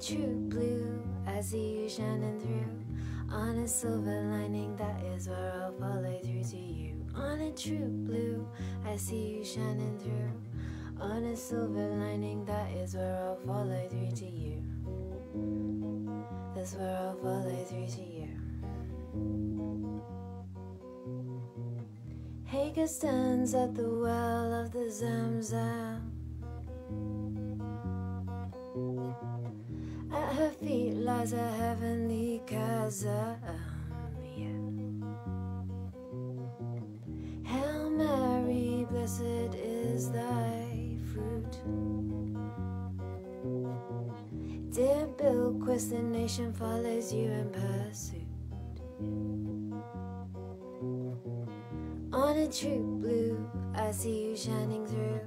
true blue, I see you shining through. On a silver lining, that is where I'll follow through to you. On a true blue, I see you shining through. On a silver lining, that is where I'll follow through to you. That's where I'll follow through to you. Hagar stands at the well of the Zamzam. Feet lies a heavenly chasm. Yeah. Hail Mary, blessed is thy fruit. Dear Bilqis, the nation follows you in pursuit. On a true blue, I see you shining through.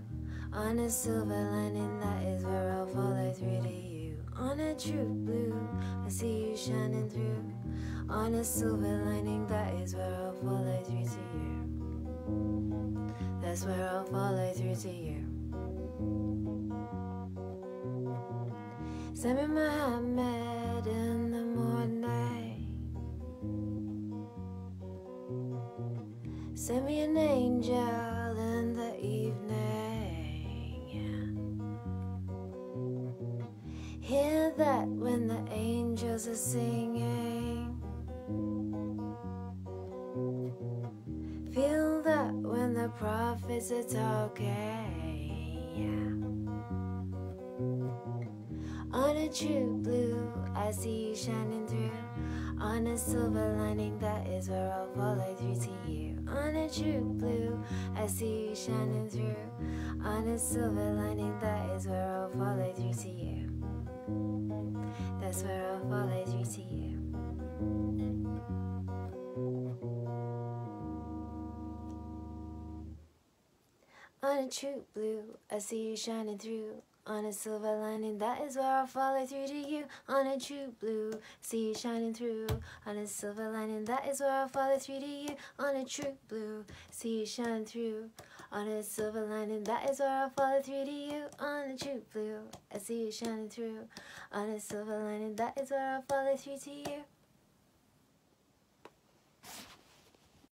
On a silver lining, that is where I'll follow through to you. On a true blue, I see you shining through. On a silver lining, that is where I'll follow through to you. That's where I'll follow through to you. Send me Muhammad in the morning. Send me an angel angels are singing. Feel that when the prophets are talking. Yeah. On a true blue, I see you shining through. On a silver lining, that is where I'll follow through to you. On a true blue, I see you shining through. On a silver lining, that is where I'll follow through to you. That's where On a true blue, I see you shining through. On a silver lining, that is where I'll follow through to you. On a true blue, see you shining through. On a silver lining, that is where I'll follow through to you. On a true blue, see you shine through. On a silver lining, that is where I'll follow through to you. On a true blue, I see you shining through. On a silver lining, that is where I'll follow through to you.